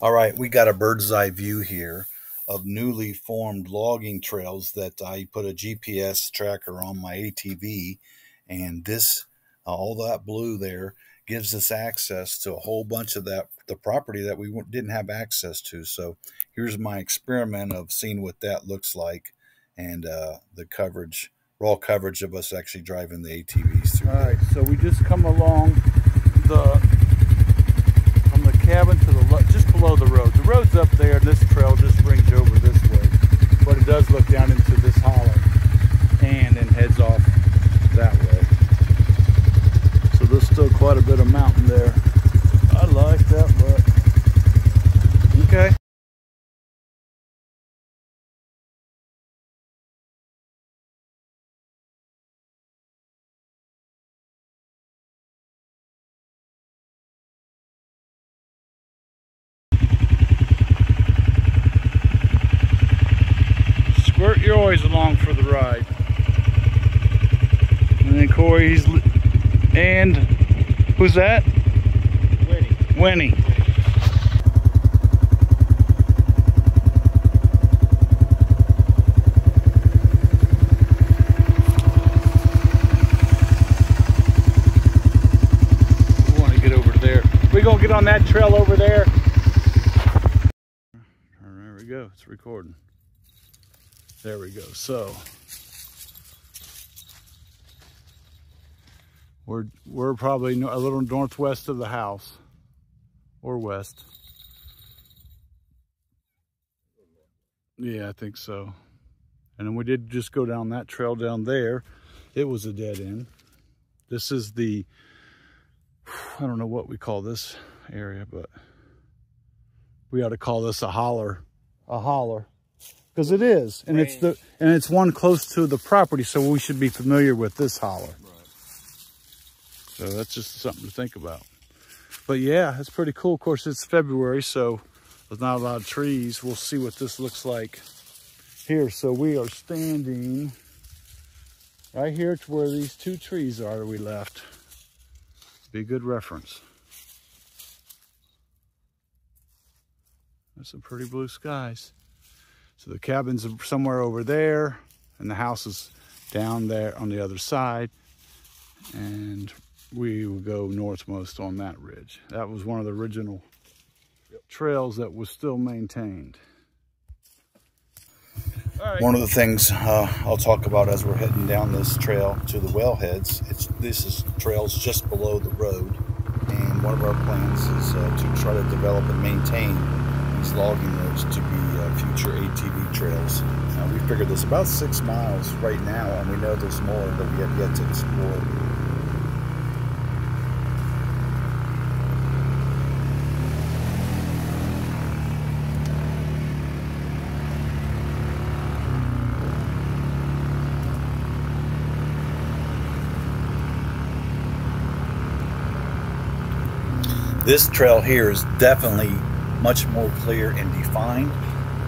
All right, we got a bird's eye view here of newly formed logging trails that I put a GPS tracker on my ATV, and this, uh, all that blue there, gives us access to a whole bunch of that the property that we didn't have access to. So here's my experiment of seeing what that looks like, and uh, the coverage, raw coverage of us actually driving the ATVs through. All right, so we just come along the from the cabin to the the road. The road's up there, and this trail just brings you over this way, but it does look down into this hollow and then heads off that way. So there's still quite a bit of mountain there. I like that you're always along for the ride. And then Corey's, and who's that? Winnie. Winnie. We want to get over there. We gonna get on that trail over there. There we go. It's recording. There we go. So we're we're probably a little northwest of the house or west. Yeah, I think so. And then we did just go down that trail down there. It was a dead end. This is the I don't know what we call this area, but we ought to call this a holler, a holler, because it is, and it's the and it's one close to the property, so we should be familiar with this holler. So that's just something to think about. But yeah, it's pretty cool. Of course, it's February, so there's not a lot of trees. We'll see what this looks like here. So we are standing right here to where these two trees are that we left. Be a good reference. There's some pretty blue skies. So the cabin's are somewhere over there, and the house is down there on the other side. And we will go northmost on that ridge. That was one of the original trails that was still maintained. One of the things uh, I'll talk about as we're heading down this trail to the wellheads, it's this is trails just below the road, and one of our plans is uh, to try to develop and maintain these logging roads to be uh, future ATV trails. Uh, we figured there's about six miles right now, and we know there's more that we have yet to explore. This trail here is definitely much more clear and defined.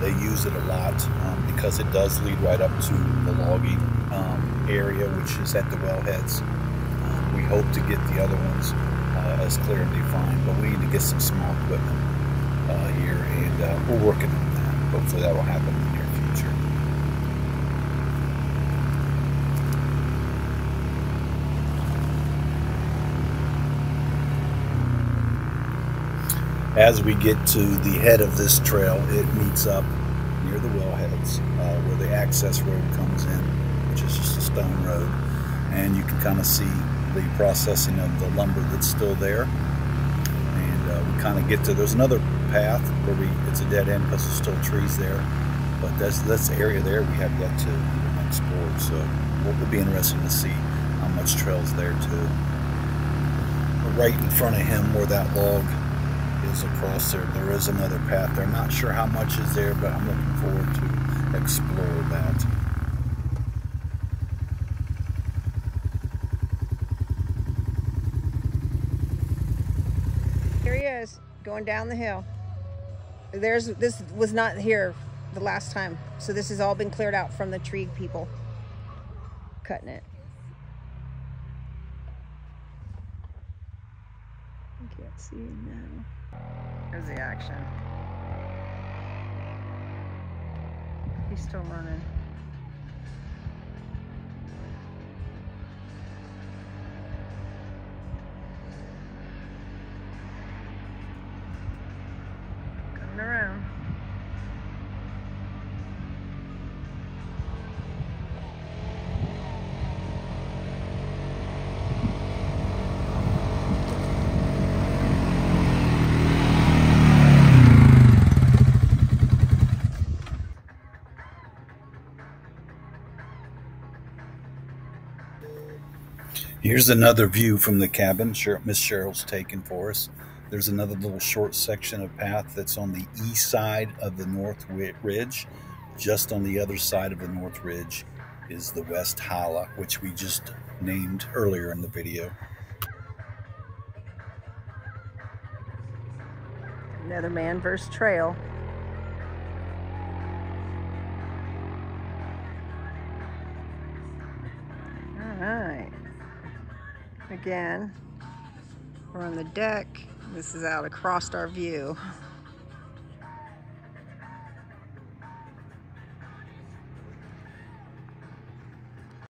They use it a lot um, because it does lead right up to the logging um, area, which is at the wellheads. Um, we hope to get the other ones uh, as clear and defined, but we need to get some small equipment uh, here, and uh, we're working on that. Hopefully, that will happen in the near future. As we get to the head of this trail, it meets up near the wellheads uh, where the access road comes in, which is just a stone road. And you can kind of see the processing of the lumber that's still there. And uh, we kind of get to, there's another path where we, it's a dead end because there's still trees there. But that's, that's the area there we have yet to explore. So it will be interesting to see how much trail's there too. Right in front of him where that log is across there. There is another path there. I'm not sure how much is there, but I'm looking forward to explore that. Here he is, going down the hill. There's this was not here the last time, so this has all been cleared out from the tree people cutting it. see now. There's the action. He's still running. Here's another view from the cabin Miss Cheryl's taken for us. There's another little short section of path that's on the east side of the North Ridge. Just on the other side of the North Ridge is the West Holler, which we just named earlier in the video. Another man versus trail. Again, we're on the deck. This is out across our view.